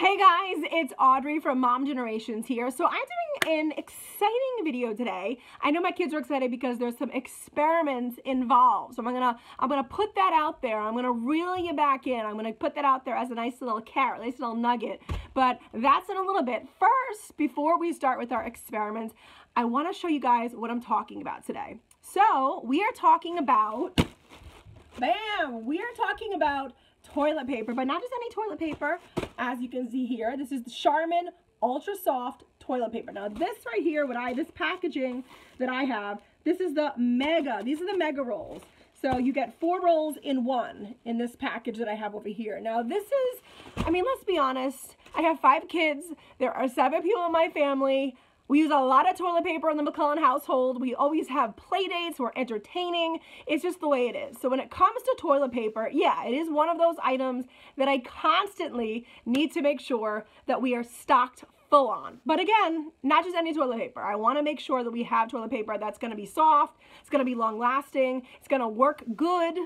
Hey guys, it's Audrey from Mom Generations here. So I'm doing an exciting video today. I know my kids are excited because there's some experiments involved. So I'm gonna I'm gonna put that out there. I'm gonna reel you back in. I'm gonna put that out there as a nice little carrot, nice little nugget. But that's in a little bit. First, before we start with our experiments, I want to show you guys what I'm talking about today. So we are talking about, bam, we are talking about toilet paper, but not just any toilet paper. As you can see here, this is the Charmin Ultra Soft toilet paper. Now this right here, what I, this packaging that I have, this is the mega, these are the mega rolls. So you get four rolls in one in this package that I have over here. Now this is, I mean, let's be honest, I have five kids. There are seven people in my family. We use a lot of toilet paper in the McClelland household. We always have play dates. We're entertaining. It's just the way it is. So when it comes to toilet paper, yeah, it is one of those items that I constantly need to make sure that we are stocked full on. But again, not just any toilet paper. I want to make sure that we have toilet paper that's going to be soft, it's going to be long lasting, it's going to work good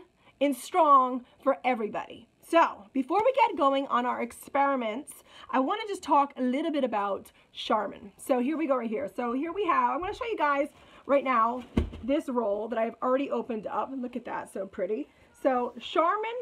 and strong for everybody. So before we get going on our experiments, I want to just talk a little bit about Charmin. So here we go right here. So here we have, I'm going to show you guys right now this roll that I've already opened up. Look at that, so pretty. So Charmin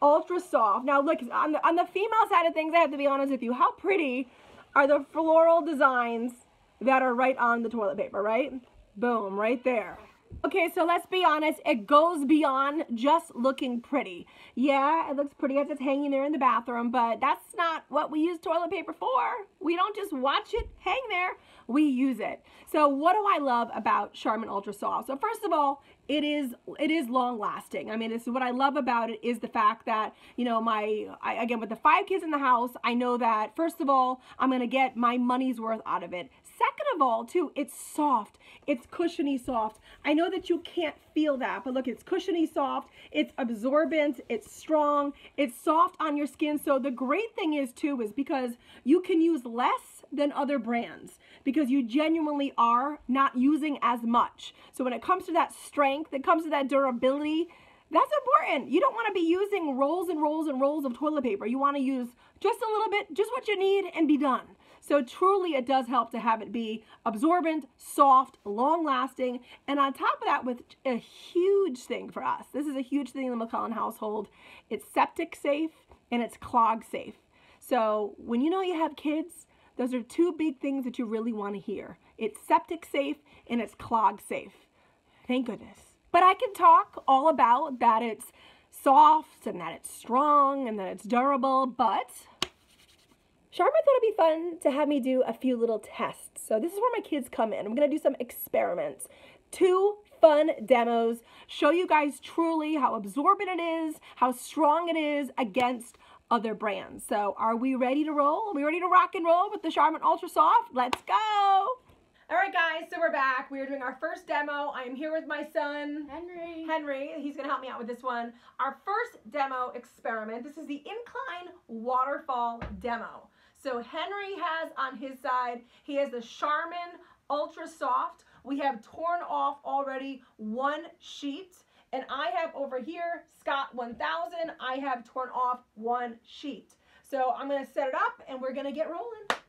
Ultra Soft. Now look, on the, on the female side of things, I have to be honest with you, how pretty are the floral designs that are right on the toilet paper, right? Boom, right there. Okay, so let's be honest, it goes beyond just looking pretty. Yeah, it looks pretty as it's hanging there in the bathroom, but that's not what we use toilet paper for. We don't just watch it hang there, we use it. So what do I love about Charmin Ultra Soft? So first of all, it is it is long lasting. I mean, this is what I love about it is the fact that, you know, my, I, again, with the five kids in the house, I know that, first of all, I'm to get my money's worth out of it. Second of all, too, it's soft. It's cushiony soft. I know that you can't feel that, but look, it's cushiony soft. It's absorbent. It's strong. It's soft on your skin. So the great thing is, too, is because you can use less than other brands because you genuinely are not using as much. So when it comes to that strength, it comes to that durability, that's important. You don't want to be using rolls and rolls and rolls of toilet paper. You want to use just a little bit, just what you need and be done. So truly it does help to have it be absorbent, soft, long lasting. And on top of that with a huge thing for us, this is a huge thing in the McClelland household. It's septic safe and it's clog safe. So when you know you have kids, those are two big things that you really want to hear. It's septic safe and it's clog safe. Thank goodness. But I can talk all about that it's soft and that it's strong and that it's durable, but Charmin thought it'd be fun to have me do a few little tests. So this is where my kids come in. I'm to do some experiments. Two fun demos, show you guys truly how absorbent it is, how strong it is against other brands. So are we ready to roll? Are we ready to rock and roll with the Charmin Ultra Soft? Let's go! All right, guys, so we're back. We are doing our first demo. I am here with my son, Henry. Henry. He's going to help me out with this one. Our first demo experiment. This is the incline waterfall demo. So Henry has on his side, he has the Charmin Ultra Soft. We have torn off already one sheet. And I have over here, Scott 1000, I have torn off one sheet. So I'm going to set it up and we're going to get rolling.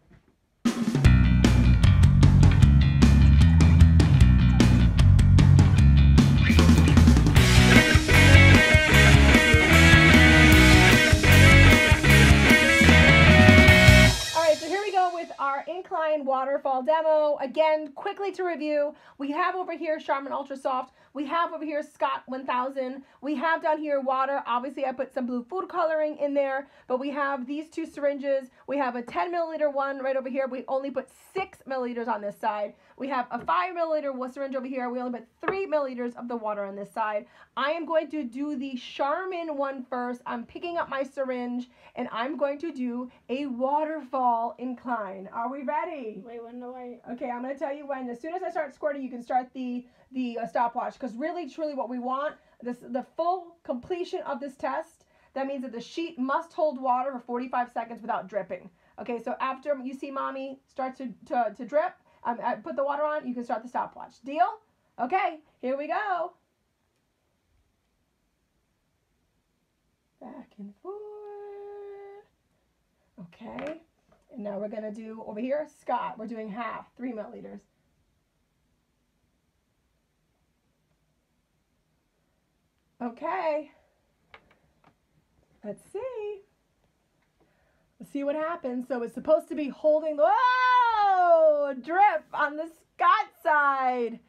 Our incline waterfall demo. Again, quickly to review, we have over here Charmin Ultra Soft. We have over here Scott 1000. We have down here water. Obviously, I put some blue food coloring in there, but we have these two syringes. We have a 10 milliliter one right over here. We only put six milliliters on this side. We have a five milliliter syringe over here. We only put three milliliters of the water on this side. I am going to do the Charmin one first. I'm picking up my syringe and I'm going to do a waterfall incline. Are we ready? Wait, when do I? Okay, I'm going to tell you when. As soon as I start squirting, you can start the the uh, stopwatch because really, truly, what we want this the full completion of this test. That means that the sheet must hold water for 45 seconds without dripping. Okay, so after you see mommy start to, to, to drip, um, I put the water on, you can start the stopwatch. Deal? Okay, here we go. Back and forth. Okay, And now we're to do over here, Scott. We're doing half, three milliliters. Okay. Let's see. Let's see what happens. So it's supposed to be holding the, whoa, drip on the Scott side.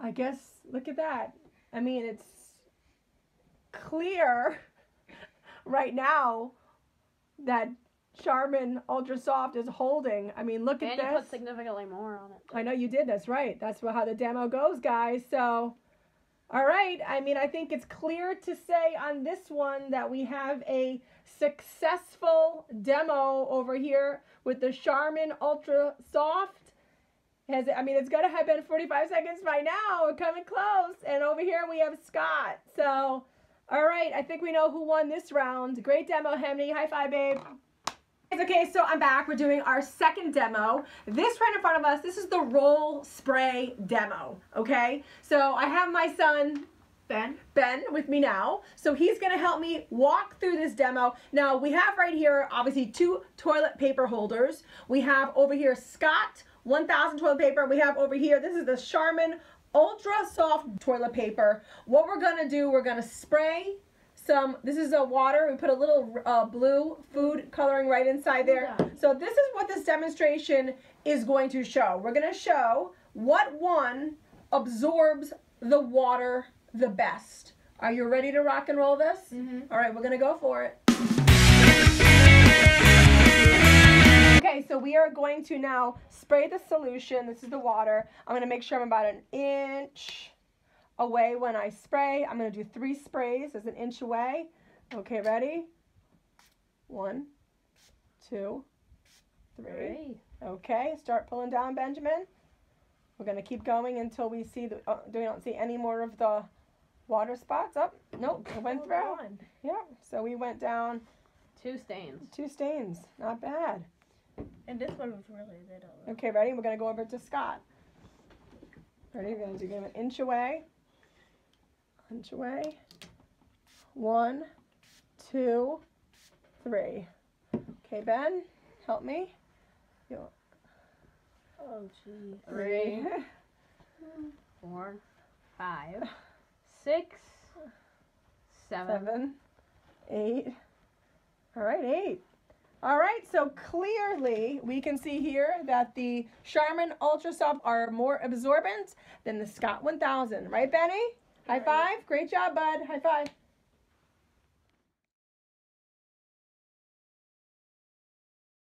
I guess, look at that. I mean, it's clear right now that Charmin Ultra Soft is holding. I mean, look And at you this. put significantly more on it. I know you did. That's right. That's how the demo goes, guys. So, all right. I mean, I think it's clear to say on this one that we have a successful demo over here with the Charmin Ultra Soft. Has it? I mean, it's gonna have been 45 seconds by now. We're coming close. And over here we have Scott. So, all right. I think we know who won this round. Great demo, Henry. High five, babe. Okay, so I'm back. We're doing our second demo. This right in front of us, this is the roll spray demo, okay? So I have my son, Ben? Ben, with me now. So he's gonna help me walk through this demo. Now we have right here, obviously, two toilet paper holders. We have over here Scott 1000 toilet paper. We have over here, this is the Charmin Ultra Soft toilet paper. What we're gonna do, we're gonna spray some, this is a water, we put a little uh, blue food coloring right inside there. So this is what this demonstration is going to show. We're gonna show what one absorbs the water the best. Are you ready to rock and roll this? Mm-hmm. All right, we're gonna go for it. Okay, so we are going to now spray the solution. This is the water. I'm gonna make sure I'm about an inch away when I spray. I'm gonna do three sprays as an inch away. Okay, ready? One, two, three. Okay, start pulling down, Benjamin. We're gonna keep going until we see the. Uh, we don't see any more of the water spots. Up. nope, it went through. Yeah. So we went down Two stains. two stains. Not bad. And this one was really little. Okay, ready? We're gonna go over to Scott. Ready? We're gonna do give an inch away. Inch away. One, two, three. Okay, Ben, help me. Oh, jeez. Three. Four. Five. Six. Seven. seven, eight. All right, eight. All right, so clearly we can see here that the Charmin Ultra Soft are more absorbent than the Scott 1000, right, Benny? High five. Great job, bud. High five.